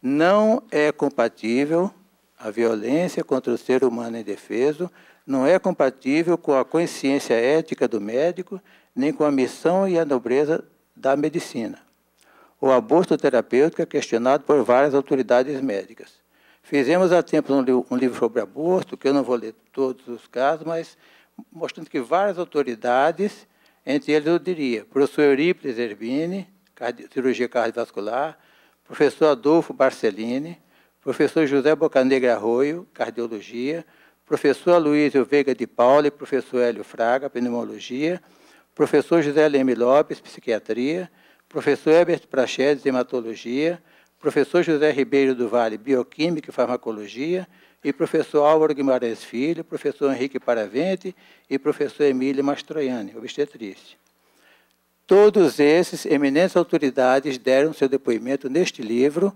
não é compatível a violência contra o ser humano indefeso, não é compatível com a consciência ética do médico, nem com a missão e a nobreza da medicina. O aborto terapêutico é questionado por várias autoridades médicas. Fizemos há tempo um livro sobre aborto, que eu não vou ler todos os casos, mas mostrando que várias autoridades, entre eles eu diria, professor Eurípides Erbini, cirurgia cardiovascular, professor Adolfo Barcellini, professor José Bocanegra Arroio, cardiologia, professor Aloysio Veiga de Paula e professor Hélio Fraga, pneumologia, professor José Leme Lopes, psiquiatria, professor Herbert Prachedes, hematologia, professor José Ribeiro do Vale, bioquímica e farmacologia, e professor Álvaro Guimarães Filho, professor Henrique Paravente e professor Emílio Mastroianni, obstetrícia. Todos esses eminentes autoridades deram seu depoimento neste livro,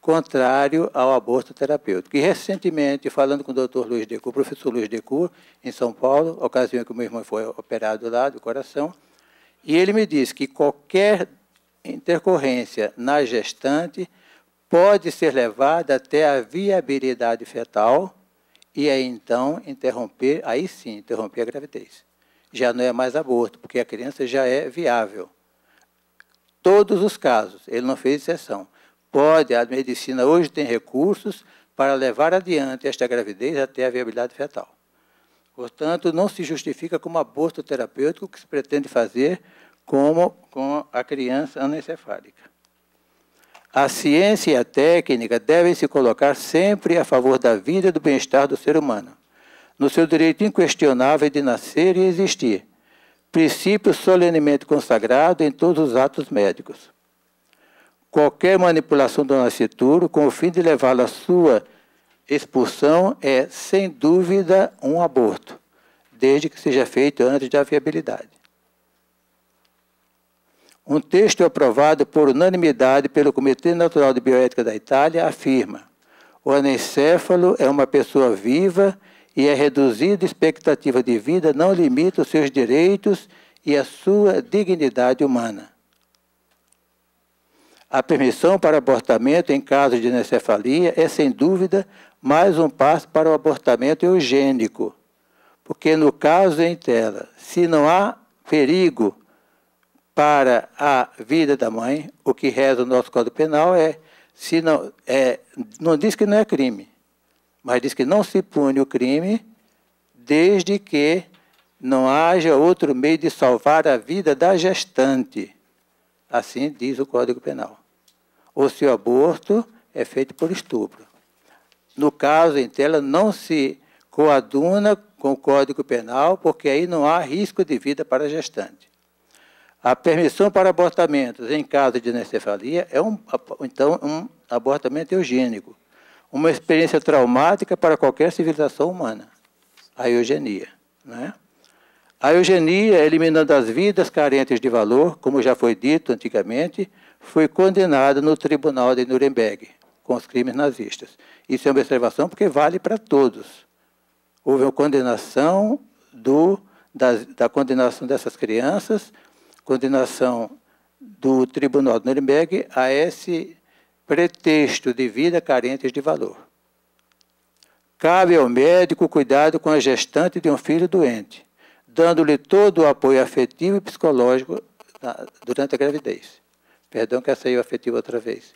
contrário ao aborto terapêutico. E recentemente, falando com o Dr. Luiz Decour, professor Luiz Decour, em São Paulo, ocasião que o meu irmão foi operado lá do coração, e ele me disse que qualquer intercorrência na gestante pode ser levada até a viabilidade fetal e aí então interromper, aí sim, interromper a gravidez. Já não é mais aborto, porque a criança já é viável. Todos os casos, ele não fez exceção. Pode, a medicina hoje tem recursos para levar adiante esta gravidez até a viabilidade fetal. Portanto, não se justifica como aborto terapêutico que se pretende fazer como com a criança anencefálica. A ciência e a técnica devem se colocar sempre a favor da vida e do bem-estar do ser humano, no seu direito inquestionável de nascer e existir, princípio solenemente consagrado em todos os atos médicos. Qualquer manipulação do nascituro com o fim de levá-lo à sua expulsão é, sem dúvida, um aborto, desde que seja feito antes da viabilidade. Um texto aprovado por unanimidade pelo Comitê Natural de Bioética da Itália afirma: o anencéfalo é uma pessoa viva e a reduzida expectativa de vida não limita os seus direitos e a sua dignidade humana. A permissão para abortamento em caso de anencefalia é, sem dúvida, mais um passo para o abortamento eugênico, porque no caso em tela, se não há perigo para a vida da mãe, o que reza o nosso Código Penal é, se não, é, não diz que não é crime, mas diz que não se pune o crime desde que não haja outro meio de salvar a vida da gestante. Assim diz o Código Penal. Ou se o aborto é feito por estupro. No caso em tela, não se coaduna com o Código Penal, porque aí não há risco de vida para a gestante. A permissão para abortamentos em caso de anencefalia é um, então um abortamento eugênico, uma experiência traumática para qualquer civilização humana, a eugenia. Né? A eugenia, eliminando as vidas carentes de valor, como já foi dito antigamente, foi condenada no Tribunal de Nuremberg, com os crimes nazistas. Isso é uma observação porque vale para todos. Houve uma condenação do, da, da condenação dessas crianças condenação do Tribunal de Nuremberg a esse pretexto de vida carentes de valor. Cabe ao médico cuidado com a gestante de um filho doente, dando-lhe todo o apoio afetivo e psicológico durante a gravidez. Perdão que saiu afetivo outra vez.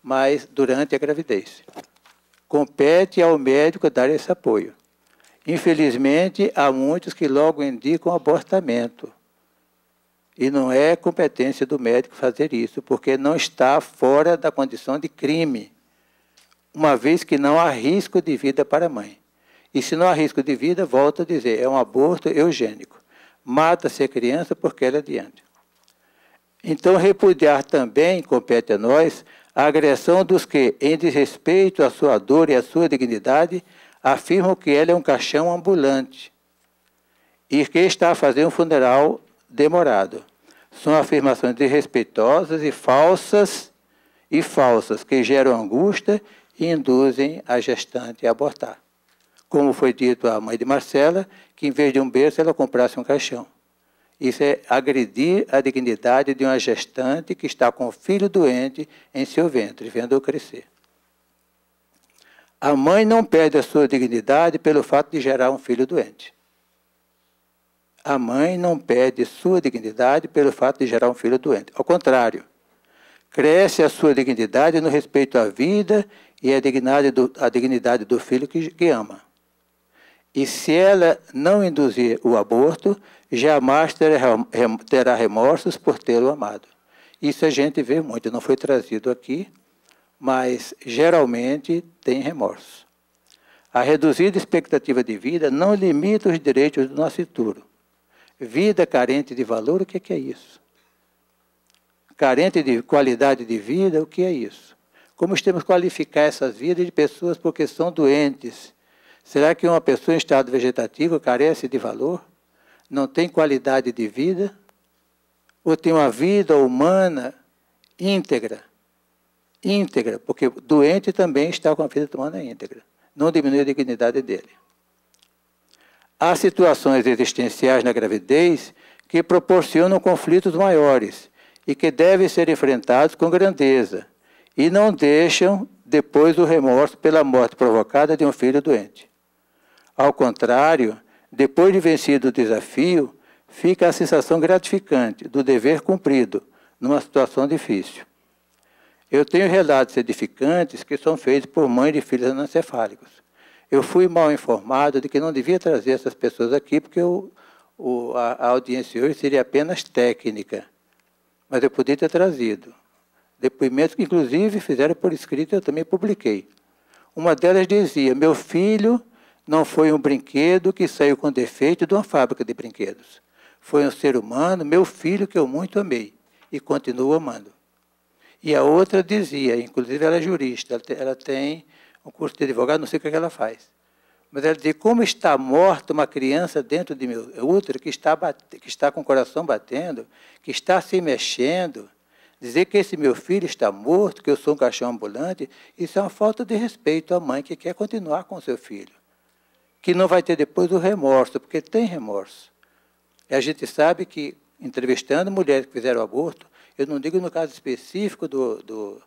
Mas durante a gravidez. Compete ao médico dar esse apoio. Infelizmente, há muitos que logo indicam abortamento e não é competência do médico fazer isso, porque não está fora da condição de crime, uma vez que não há risco de vida para a mãe. E se não há risco de vida, volto a dizer, é um aborto eugênico. Mata-se a criança porque ela é diante. Então, repudiar também compete a nós a agressão dos que, em desrespeito à sua dor e à sua dignidade, afirmam que ela é um caixão ambulante e que está a fazer um funeral demorado. São afirmações desrespeitosas e falsas e falsas que geram angústia e induzem a gestante a abortar. Como foi dito à mãe de Marcela, que em vez de um berço ela comprasse um caixão. Isso é agredir a dignidade de uma gestante que está com o filho doente em seu ventre, vendo-o crescer. A mãe não perde a sua dignidade pelo fato de gerar um filho doente. A mãe não perde sua dignidade pelo fato de gerar um filho doente. Ao contrário, cresce a sua dignidade no respeito à vida e à dignidade do, à dignidade do filho que, que ama. E se ela não induzir o aborto, jamais terá remorsos por tê-lo amado. Isso a gente vê muito, não foi trazido aqui, mas geralmente tem remorso. A reduzida expectativa de vida não limita os direitos do nascituro. Vida carente de valor, o que é isso? Carente de qualidade de vida, o que é isso? Como temos que qualificar essas vidas de pessoas porque são doentes? Será que uma pessoa em estado vegetativo carece de valor? não tem qualidade de vida, ou tem uma vida humana íntegra. Íntegra, porque doente também está com a vida humana íntegra. Não diminui a dignidade dele. Há situações existenciais na gravidez que proporcionam conflitos maiores e que devem ser enfrentados com grandeza e não deixam depois o remorso pela morte provocada de um filho doente. Ao contrário, depois de vencido o desafio, fica a sensação gratificante do dever cumprido numa situação difícil. Eu tenho relatos edificantes que são feitos por mães de filhos anencefálicos. Eu fui mal informado de que não devia trazer essas pessoas aqui, porque o, a, a audiência hoje seria apenas técnica. Mas eu podia ter trazido. Depoimentos que, inclusive, fizeram por escrito, eu também publiquei. Uma delas dizia: Meu filho não foi um brinquedo que saiu com defeito de uma fábrica de brinquedos. Foi um ser humano, meu filho, que eu muito amei e continuo amando. E a outra dizia, inclusive ela é jurista, ela tem um curso de advogado, não sei o que ela faz. Mas ela dizia, como está morta uma criança dentro de meu útero, que está, bate, que está com o coração batendo, que está se mexendo, dizer que esse meu filho está morto, que eu sou um caixão ambulante, isso é uma falta de respeito à mãe que quer continuar com seu filho que não vai ter depois o remorso, porque tem remorso. E a gente sabe que, entrevistando mulheres que fizeram aborto, eu não digo no caso específico do, do,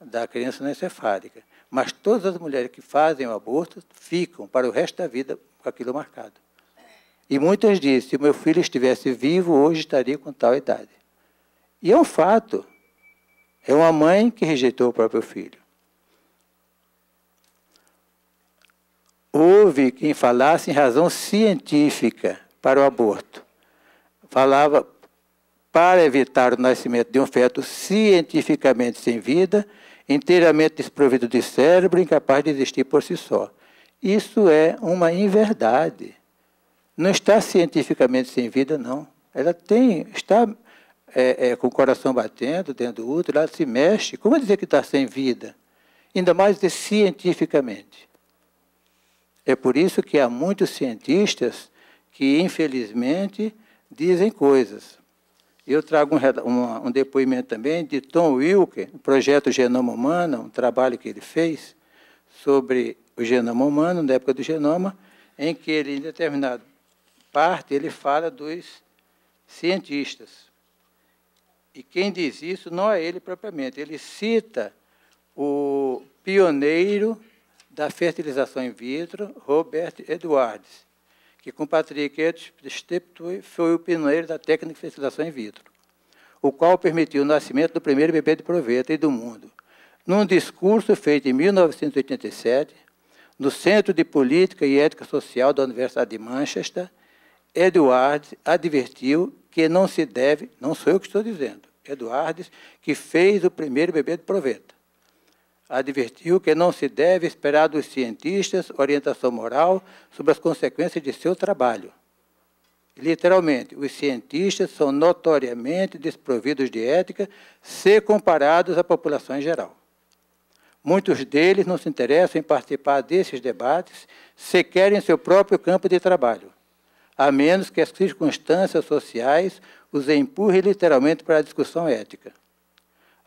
da criança encefálica, mas todas as mulheres que fazem o aborto ficam para o resto da vida com aquilo marcado. E muitas dizem, se meu filho estivesse vivo, hoje estaria com tal idade. E é um fato. É uma mãe que rejeitou o próprio filho. houve quem falasse em razão científica para o aborto. Falava para evitar o nascimento de um feto cientificamente sem vida, inteiramente desprovido de cérebro, incapaz de existir por si só. Isso é uma inverdade. Não está cientificamente sem vida, não. Ela tem, está é, é, com o coração batendo dentro do útero, ela se mexe. Como dizer que está sem vida? Ainda mais de cientificamente. É por isso que há muitos cientistas que, infelizmente, dizem coisas. Eu trago um, um, um depoimento também de Tom Wilker, no projeto Genoma Humano, um trabalho que ele fez sobre o genoma humano, na época do genoma, em que ele, em determinada parte, ele fala dos cientistas. E quem diz isso não é ele propriamente, ele cita o pioneiro da fertilização in vitro, Robert Edwards, que com Patrick Steptoe foi o pioneiro da técnica de fertilização in vitro, o qual permitiu o nascimento do primeiro bebê de proveta do mundo. Num discurso feito em 1987, no Centro de Política e Ética Social da Universidade de Manchester, Edwards advertiu que não se deve, não sou eu que estou dizendo, Edwards, que fez o primeiro bebê de proveta advertiu que não se deve esperar dos cientistas orientação moral sobre as consequências de seu trabalho. Literalmente, os cientistas são notoriamente desprovidos de ética se comparados à população em geral. Muitos deles não se interessam em participar desses debates, sequer em seu próprio campo de trabalho, a menos que as circunstâncias sociais os empurrem literalmente para a discussão ética.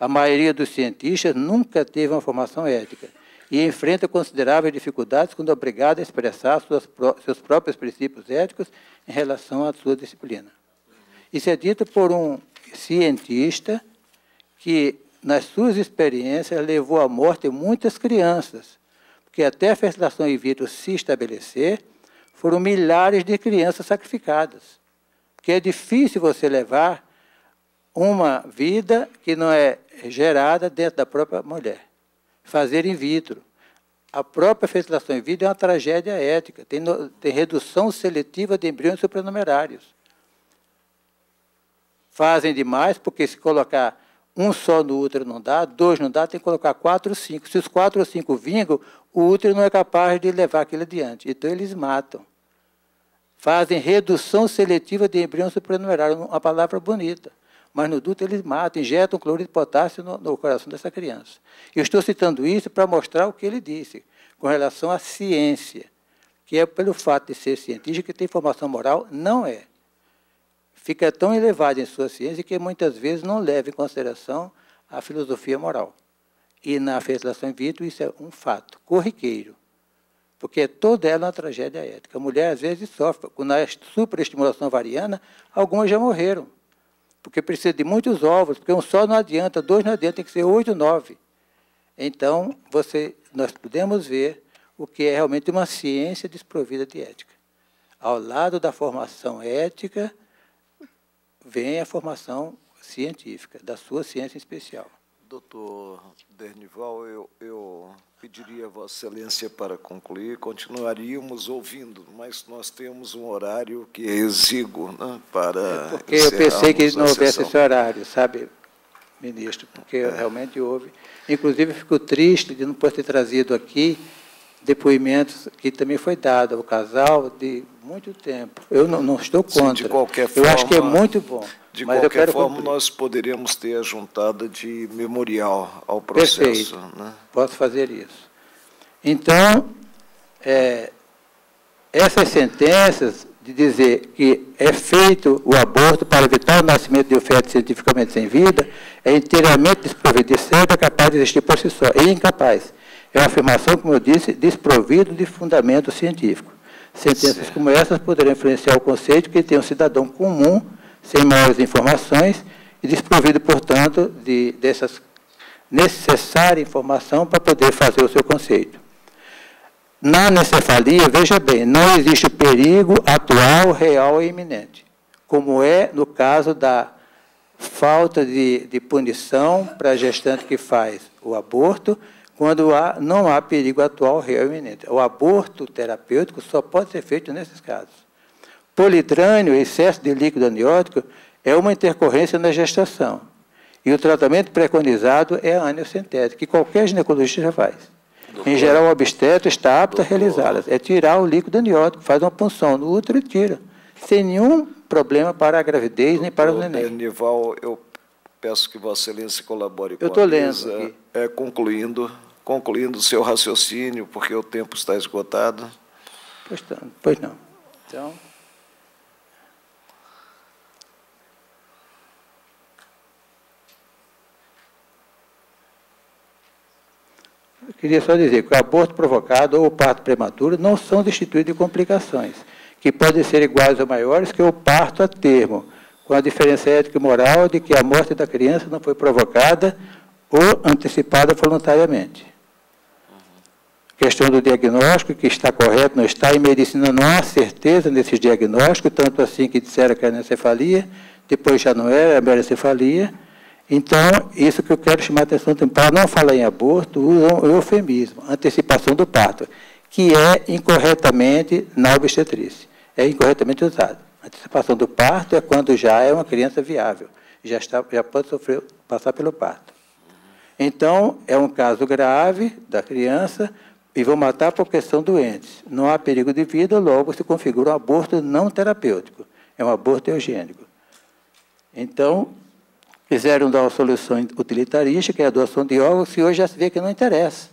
A maioria dos cientistas nunca teve uma formação ética e enfrenta consideráveis dificuldades quando obrigado a expressar suas, seus próprios princípios éticos em relação à sua disciplina. Isso é dito por um cientista que, nas suas experiências, levou à morte muitas crianças, porque até a fertilização in vitro se estabelecer, foram milhares de crianças sacrificadas. Porque é difícil você levar uma vida que não é gerada dentro da própria mulher. Fazer in vitro. A própria fertilização in vitro é uma tragédia ética. Tem, no, tem redução seletiva de embriões supranumerários. Fazem demais, porque se colocar um só no útero não dá, dois não dá, tem que colocar quatro ou cinco. Se os quatro ou cinco vingam, o útero não é capaz de levar aquilo adiante. Então eles matam. Fazem redução seletiva de embrião supranumerário, uma palavra bonita. Mas no duto eles matam, injetam cloreto de potássio no, no coração dessa criança. Eu estou citando isso para mostrar o que ele disse com relação à ciência, que é pelo fato de ser cientista que tem formação moral, não é fica tão elevado em sua ciência que muitas vezes não leva em consideração a filosofia moral. E na fertilização in vitro isso é um fato corriqueiro, porque toda ela é uma tragédia ética. A mulher às vezes sofre, a superestimulação ovariana, algumas já morreram, porque precisa de muitos ovos, porque um só não adianta, dois não adianta, tem que ser oito, nove. Então, você, nós podemos ver o que é realmente uma ciência desprovida de ética. Ao lado da formação ética, vem a formação científica, da sua ciência especial. Doutor Dernival, eu, eu pediria a Vossa Excelência para concluir, continuaríamos ouvindo, mas nós temos um horário que é exíguo né, para. É porque eu pensei que não houvesse esse horário, sabe, ministro, porque é. realmente houve. Inclusive, fico triste de não poder ter trazido aqui depoimentos que também foi dado ao casal de muito tempo. Eu não, não estou contra. Sim, de qualquer forma, eu acho que é muito bom. De qualquer forma, nós poderíamos ter a juntada de memorial ao processo. Perfeito. Né? Posso fazer isso. Então, é, essas sentenças de dizer que é feito o aborto para evitar o nascimento de um feto cientificamente sem vida é inteiramente desprovido de cérebro, é capaz de existir por si só, e incapaz é uma afirmação, como eu disse, desprovida de fundamento científico. Sentenças como essas poderiam influenciar o conceito que tem um cidadão comum, sem maiores informações, e desprovido, portanto, de, dessas necessária informação para poder fazer o seu conceito. Na anencefalia, veja bem, não existe perigo atual, real e iminente, como é no caso da falta de, de punição para a gestante que faz o aborto quando há, não há perigo atual real iminente. O aborto terapêutico só pode ser feito nesses casos. Polidrânio, excesso de líquido aniótico, é uma intercorrência na gestação. E o tratamento preconizado é a aniocentética, que qualquer ginecologista já faz. Doutor, em geral, o obstetra está apto doutor. a realizá-las. É tirar o líquido aniótico, faz uma punção no útero e tira. Sem nenhum problema para a gravidez doutor, nem para o neném. Nival, eu peço que Vossa Excelência colabore com eu a mesa, lendo é, concluindo concluindo o seu raciocínio, porque o tempo está esgotado. Pois, tá, pois não. Então. Eu queria só dizer que o aborto provocado ou o parto prematuro não são destituídos de complicações, que podem ser iguais ou maiores que o parto a termo, com a diferença ética e moral de que a morte da criança não foi provocada ou antecipada voluntariamente questão do diagnóstico, que está correto, não está. Em medicina não há certeza nesses diagnósticos, tanto assim que disseram que era anencefalia, depois já não era, era anencefalia. Então, isso que eu quero chamar a atenção para não falar em aborto, o eufemismo, antecipação do parto, que é incorretamente na obstetrícia, é incorretamente usado. Antecipação do parto é quando já é uma criança viável, já, está, já pode sofrer, passar pelo parto. Então, é um caso grave da criança, e vão matar porque são doentes. Não há perigo de vida, logo se configura um aborto não terapêutico. É um aborto eugênico. Então, quiseram dar uma solução utilitarista, que é a doação de órgãos, que hoje já se vê que não interessa.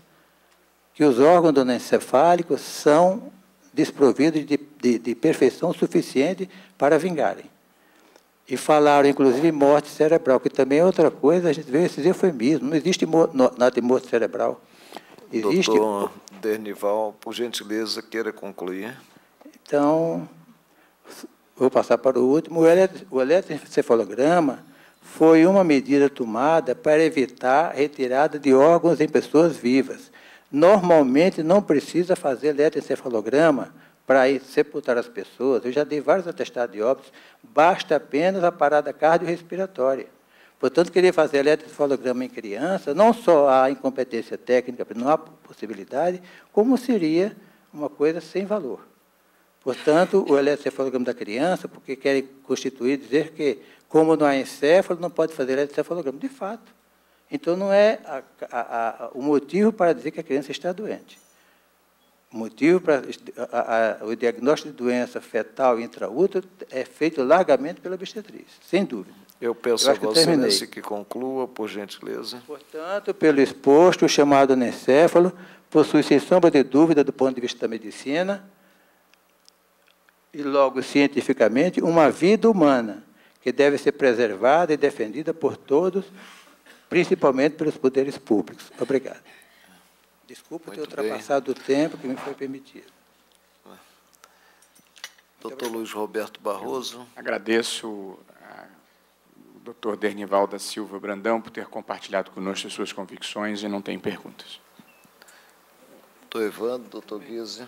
Que os órgãos donencefálicos são desprovidos de, de, de perfeição suficiente para vingarem. E falaram, inclusive, morte cerebral, que também é outra coisa, a gente vê esses eufemismos. Não existe nada de morte cerebral. Existe. Doutor Dernival, por gentileza, queira concluir. Então, vou passar para o último. O eletroencefalograma foi uma medida tomada para evitar retirada de órgãos em pessoas vivas. Normalmente não precisa fazer eletroencefalograma para sepultar as pessoas. Eu já dei vários atestados de óbitos, basta apenas a parada cardiorrespiratória. Portanto, querer fazer eletroencefalograma em criança, não só há incompetência técnica, não há possibilidade, como seria uma coisa sem valor. Portanto, o eletroencefalograma da criança, porque querem constituir, dizer que, como não há encéfalo, não pode fazer eletroencefalograma. De fato. Então, não é a, a, a, o motivo para dizer que a criança está doente. O motivo para o diagnóstico de doença fetal intraútero é feito largamente pela obstetriz, sem dúvida. Eu peço Eu a Vossa Excelência que conclua, por gentileza. Portanto, pelo exposto, o chamado anencéfalo possui, sem sombra de dúvida, do ponto de vista da medicina, e logo cientificamente, uma vida humana que deve ser preservada e defendida por todos, principalmente pelos poderes públicos. Obrigado. Desculpa Muito ter ultrapassado bem. o tempo que me foi permitido. Doutor Luiz Roberto Barroso. Agradeço doutor Dernival da Silva Brandão por ter compartilhado conosco as suas convicções e não tem perguntas. Doutor Evandro, doutor Guise.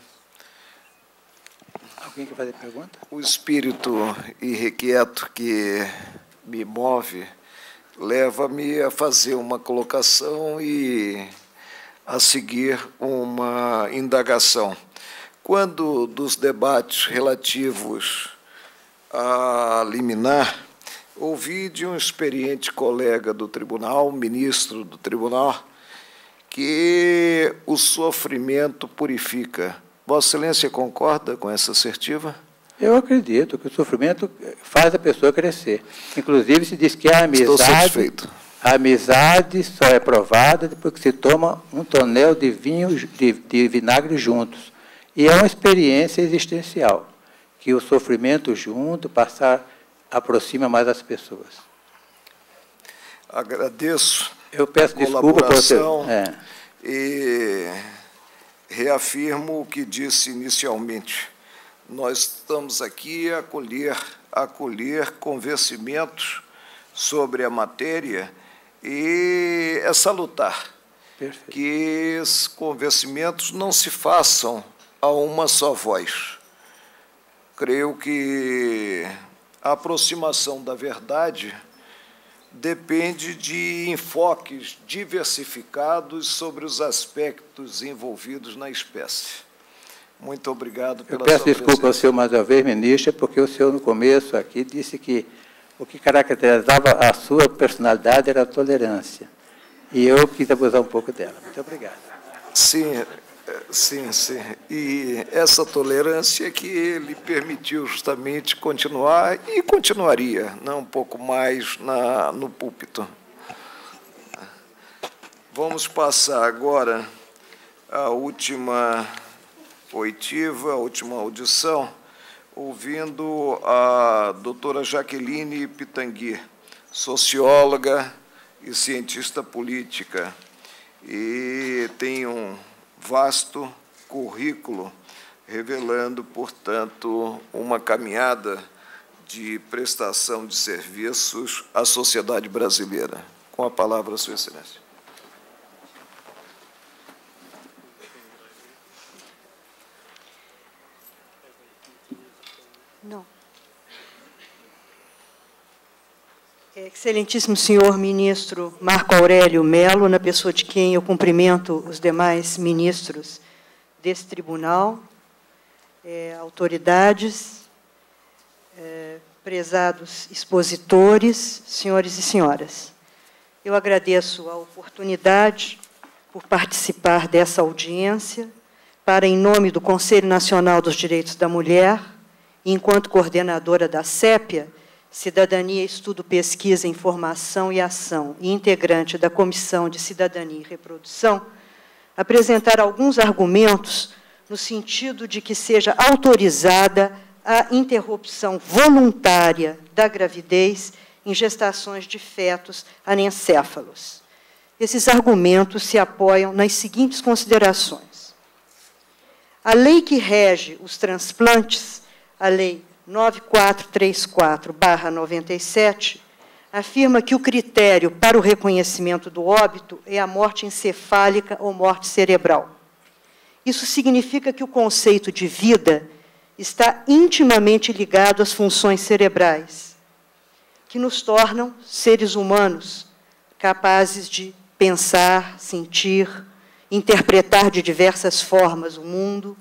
Alguém quer fazer pergunta? O espírito irrequieto que me move leva-me a fazer uma colocação e a seguir uma indagação. Quando dos debates relativos a liminar, ouvi de um experiente colega do tribunal, ministro do tribunal, que o sofrimento purifica. Vossa Excelência concorda com essa assertiva? Eu acredito que o sofrimento faz a pessoa crescer. Inclusive, se diz que a amizade, a amizade só é provada depois que se toma um tonel de vinho, de, de vinagre juntos. E é uma experiência existencial, que o sofrimento junto, passar aproxima mais as pessoas. Agradeço. Eu peço desculpa por você. É. E reafirmo o que disse inicialmente. Nós estamos aqui a colher, a colher convencimentos sobre a matéria e é salutar Perfeito. que esses convencimentos não se façam a uma só voz. Creio que a aproximação da verdade depende de enfoques diversificados sobre os aspectos envolvidos na espécie. Muito obrigado pela Eu peço desculpa ao senhor mais uma vez, ministra, porque o senhor no começo aqui disse que o que caracterizava a sua personalidade era a tolerância. E eu quis abusar um pouco dela. Muito obrigado. Sim, Sim, sim. E essa tolerância que lhe permitiu justamente continuar e continuaria, né, um pouco mais na, no púlpito. Vamos passar agora a última oitiva, a última audição, ouvindo a doutora Jaqueline Pitangui, socióloga e cientista política. E tem um vasto currículo, revelando, portanto, uma caminhada de prestação de serviços à sociedade brasileira. Com a palavra, Sua Excelência. Não. Excelentíssimo senhor ministro Marco Aurélio Melo, na pessoa de quem eu cumprimento os demais ministros desse tribunal, é, autoridades, é, prezados expositores, senhores e senhoras. Eu agradeço a oportunidade por participar dessa audiência, para, em nome do Conselho Nacional dos Direitos da Mulher, enquanto coordenadora da CEPIA, Cidadania, Estudo, Pesquisa, Informação e Ação, e integrante da Comissão de Cidadania e Reprodução, apresentar alguns argumentos no sentido de que seja autorizada a interrupção voluntária da gravidez em gestações de fetos anencéfalos. Esses argumentos se apoiam nas seguintes considerações. A lei que rege os transplantes, a Lei 9434-97 afirma que o critério para o reconhecimento do óbito é a morte encefálica ou morte cerebral. Isso significa que o conceito de vida está intimamente ligado às funções cerebrais, que nos tornam seres humanos capazes de pensar, sentir, interpretar de diversas formas o mundo,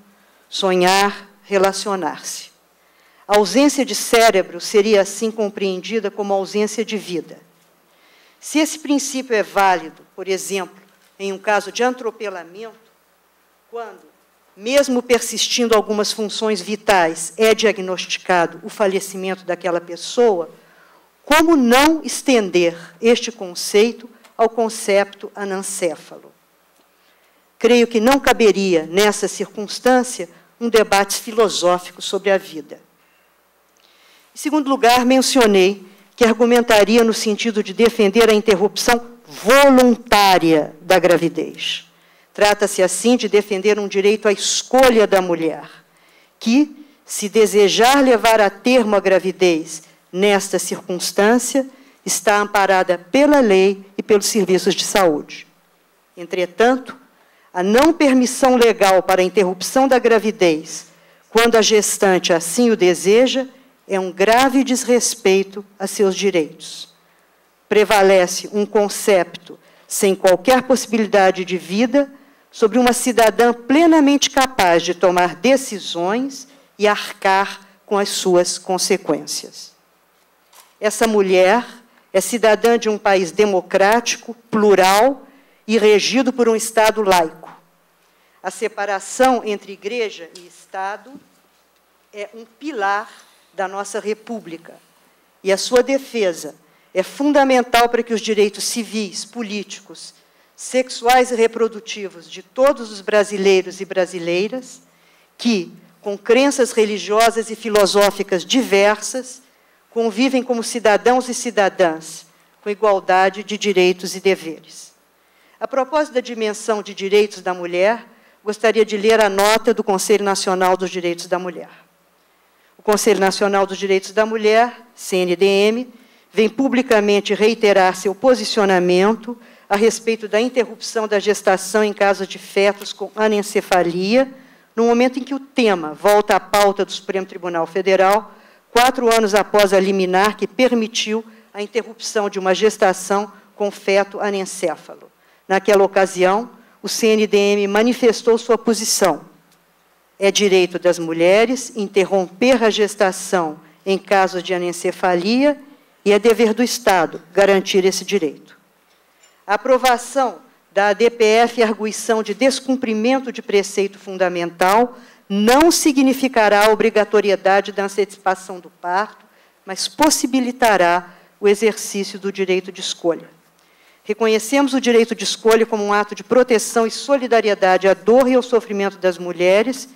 sonhar, relacionar-se. A ausência de cérebro seria assim compreendida como ausência de vida. Se esse princípio é válido, por exemplo, em um caso de atropelamento, quando, mesmo persistindo algumas funções vitais, é diagnosticado o falecimento daquela pessoa, como não estender este conceito ao concepto anancéfalo? Creio que não caberia, nessa circunstância, um debate filosófico sobre a vida. Em segundo lugar, mencionei que argumentaria no sentido de defender a interrupção voluntária da gravidez. Trata-se, assim, de defender um direito à escolha da mulher, que, se desejar levar a termo a gravidez nesta circunstância, está amparada pela lei e pelos serviços de saúde. Entretanto, a não permissão legal para a interrupção da gravidez, quando a gestante assim o deseja, é um grave desrespeito a seus direitos. Prevalece um concepto sem qualquer possibilidade de vida sobre uma cidadã plenamente capaz de tomar decisões e arcar com as suas consequências. Essa mulher é cidadã de um país democrático, plural e regido por um Estado laico. A separação entre igreja e Estado é um pilar da nossa República. E a sua defesa é fundamental para que os direitos civis, políticos sexuais e reprodutivos de todos os brasileiros e brasileiras que, com crenças religiosas e filosóficas diversas, convivem como cidadãos e cidadãs, com igualdade de direitos e deveres. A propósito da dimensão de direitos da mulher, gostaria de ler a nota do Conselho Nacional dos Direitos da Mulher. Conselho Nacional dos Direitos da Mulher, CNDM, vem publicamente reiterar seu posicionamento a respeito da interrupção da gestação em caso de fetos com anencefalia, no momento em que o tema volta à pauta do Supremo Tribunal Federal, quatro anos após a liminar que permitiu a interrupção de uma gestação com feto anencéfalo. Naquela ocasião, o CNDM manifestou sua posição. É direito das mulheres interromper a gestação em caso de anencefalia e é dever do Estado garantir esse direito. A aprovação da ADPF e arguição de descumprimento de preceito fundamental não significará a obrigatoriedade da antecipação do parto, mas possibilitará o exercício do direito de escolha. Reconhecemos o direito de escolha como um ato de proteção e solidariedade à dor e ao sofrimento das mulheres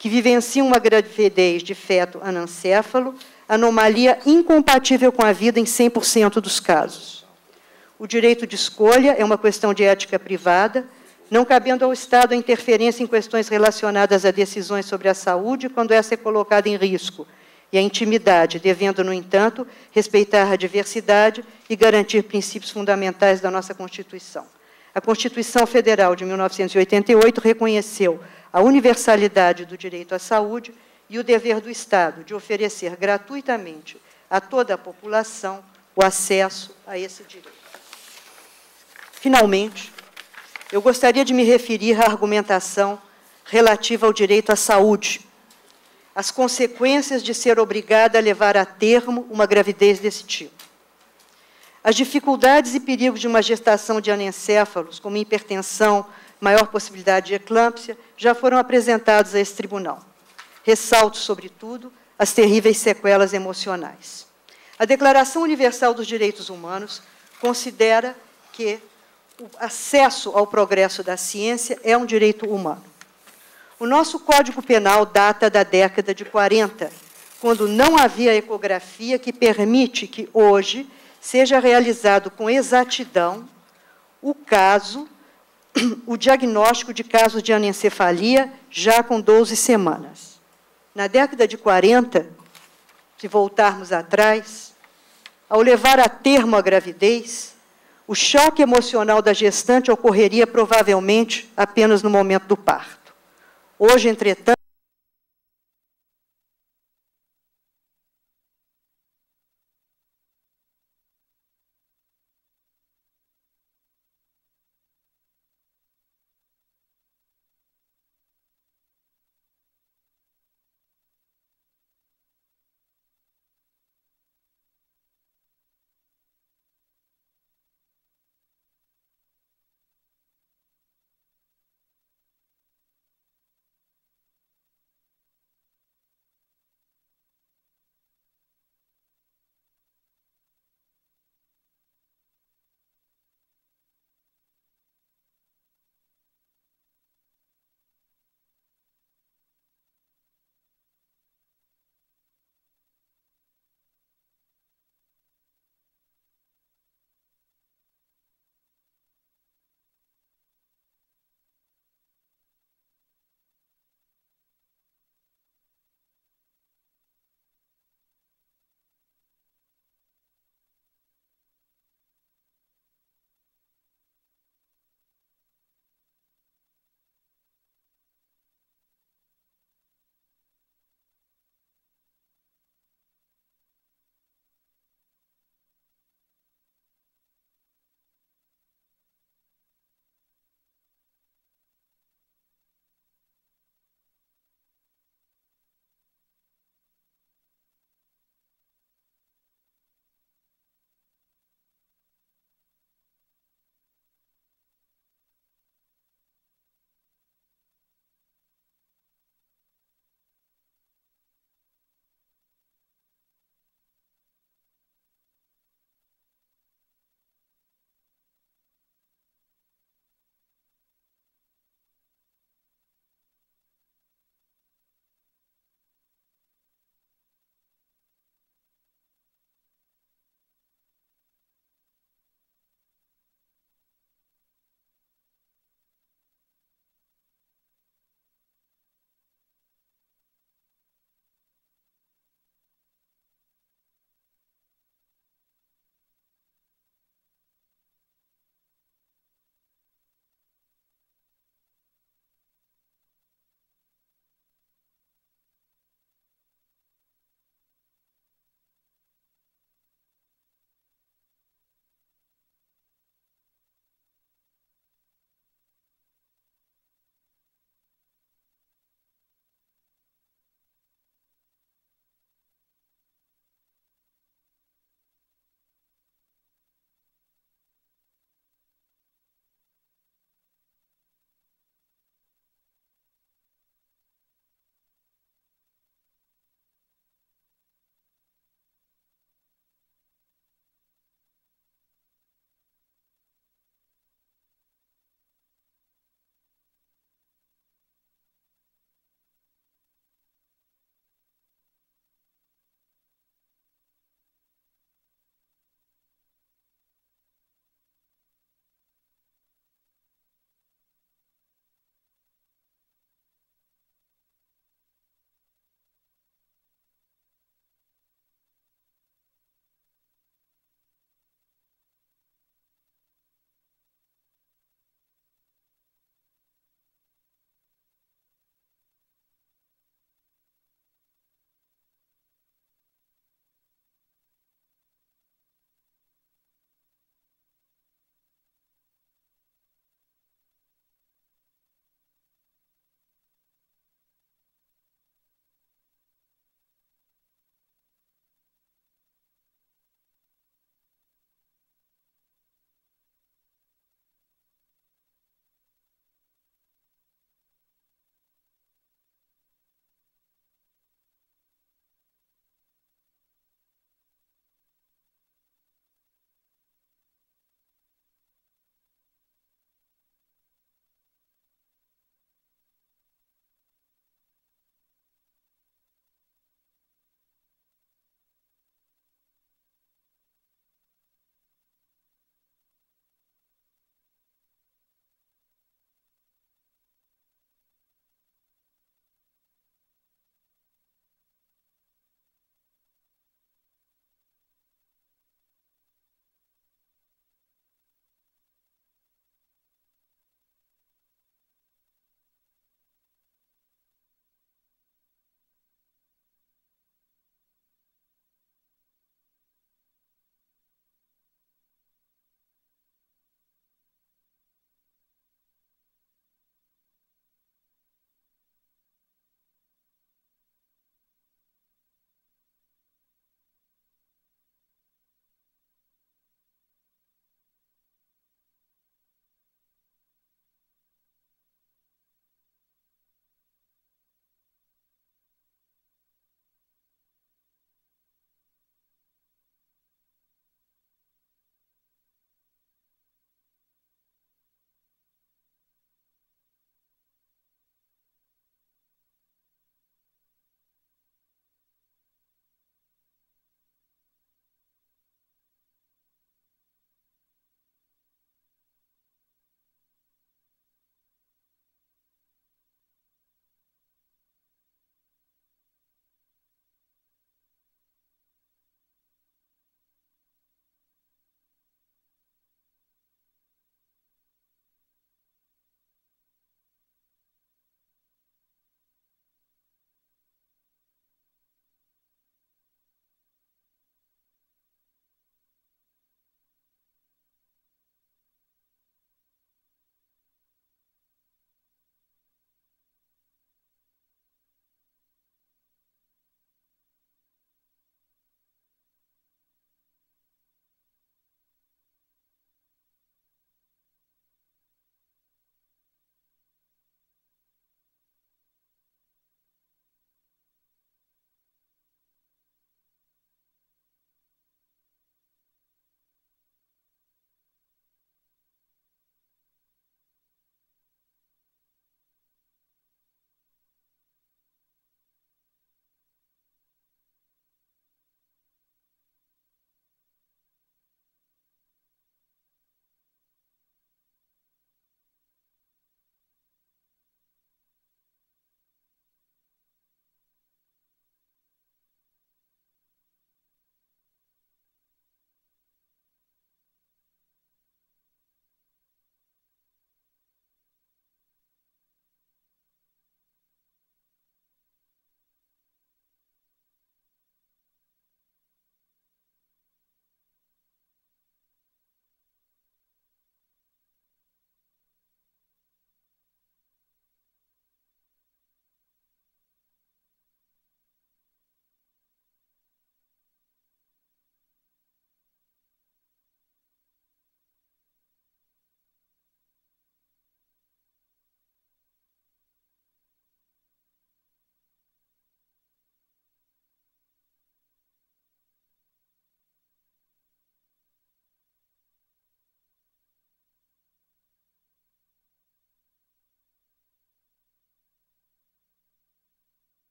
que vivenciam uma gravidez de feto anancéfalo, anomalia incompatível com a vida em 100% dos casos. O direito de escolha é uma questão de ética privada, não cabendo ao Estado a interferência em questões relacionadas a decisões sobre a saúde quando essa é colocada em risco, e a intimidade, devendo, no entanto, respeitar a diversidade e garantir princípios fundamentais da nossa Constituição. A Constituição Federal de 1988 reconheceu a universalidade do direito à saúde e o dever do Estado de oferecer gratuitamente a toda a população o acesso a esse direito. Finalmente, eu gostaria de me referir à argumentação relativa ao direito à saúde, as consequências de ser obrigada a levar a termo uma gravidez desse tipo. As dificuldades e perigos de uma gestação de anencéfalos, como hipertensão, maior possibilidade de eclâmpsia, já foram apresentados a esse tribunal. Ressalto, sobretudo, as terríveis sequelas emocionais. A Declaração Universal dos Direitos Humanos considera que o acesso ao progresso da ciência é um direito humano. O nosso Código Penal data da década de 40, quando não havia ecografia que permite que hoje seja realizado com exatidão o caso, o diagnóstico de casos de anencefalia já com 12 semanas. Na década de 40, se voltarmos atrás, ao levar a termo a gravidez, o choque emocional da gestante ocorreria provavelmente apenas no momento do parto. Hoje, entretanto,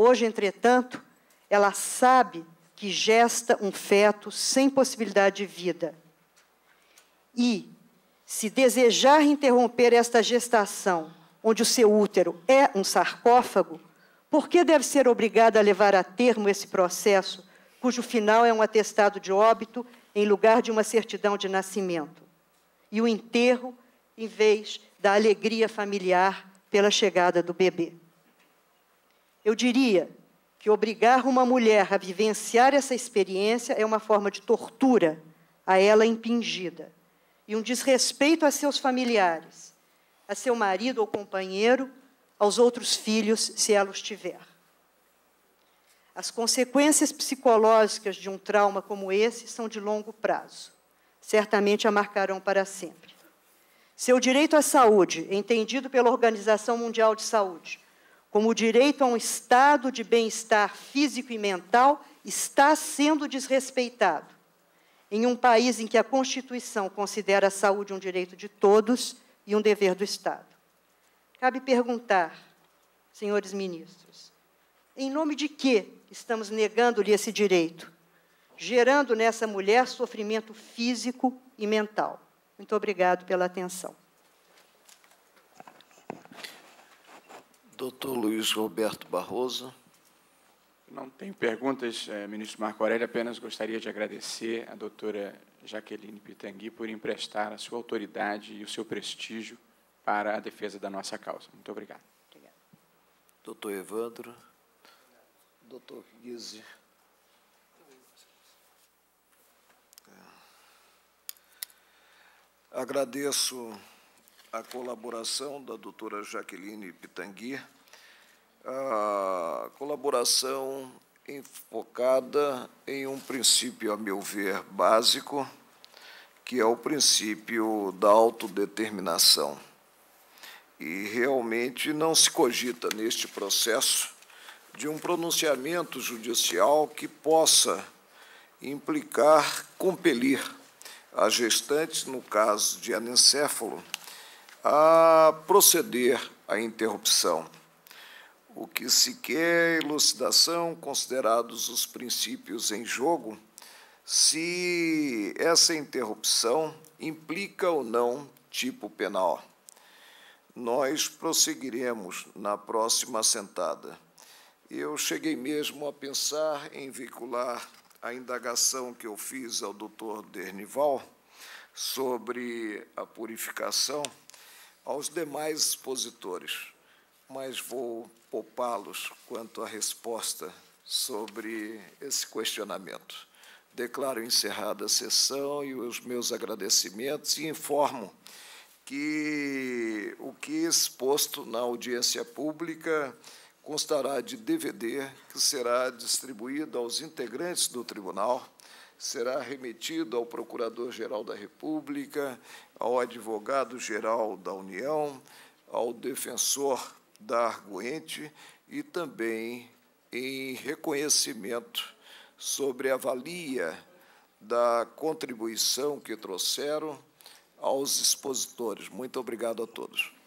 Hoje, entretanto, ela sabe que gesta um feto sem possibilidade de vida. E, se desejar interromper esta gestação, onde o seu útero é um sarcófago, por que deve ser obrigada a levar a termo esse processo, cujo final é um atestado de óbito em lugar de uma certidão de nascimento? E o enterro, em vez da alegria familiar pela chegada do bebê. Eu diria que obrigar uma mulher a vivenciar essa experiência é uma forma de tortura a ela impingida e um desrespeito a seus familiares, a seu marido ou companheiro, aos outros filhos, se ela os tiver. As consequências psicológicas de um trauma como esse são de longo prazo. Certamente a marcarão para sempre. Seu direito à saúde, entendido pela Organização Mundial de Saúde, como o direito a um estado de bem-estar físico e mental está sendo desrespeitado. Em um país em que a Constituição considera a saúde um direito de todos e um dever do Estado. Cabe perguntar, senhores ministros, em nome de que estamos negando-lhe esse direito, gerando nessa mulher sofrimento físico e mental? Muito obrigado pela atenção. Doutor Luiz Roberto Barroso. Não tenho perguntas, eh, ministro Marco Aurélio, apenas gostaria de agradecer à doutora Jaqueline Pitangui por emprestar a sua autoridade e o seu prestígio para a defesa da nossa causa. Muito obrigado. obrigado. Doutor Evandro. Doutor Guise. Agradeço a colaboração da doutora Jaqueline Pitangui, a colaboração enfocada em um princípio, a meu ver, básico, que é o princípio da autodeterminação. E realmente não se cogita neste processo de um pronunciamento judicial que possa implicar, compelir a gestantes, no caso de anencéfalo, a proceder à interrupção. O que se quer é elucidação, considerados os princípios em jogo, se essa interrupção implica ou não tipo penal. Nós prosseguiremos na próxima sentada. Eu cheguei mesmo a pensar em vincular a indagação que eu fiz ao doutor Dernival sobre a purificação aos demais expositores, mas vou poupá-los quanto à resposta sobre esse questionamento. Declaro encerrada a sessão e os meus agradecimentos e informo que o que exposto na audiência pública constará de DVD que será distribuído aos integrantes do tribunal será remetido ao Procurador-Geral da República, ao Advogado-Geral da União, ao Defensor da Arguente e também em reconhecimento sobre a valia da contribuição que trouxeram aos expositores. Muito obrigado a todos.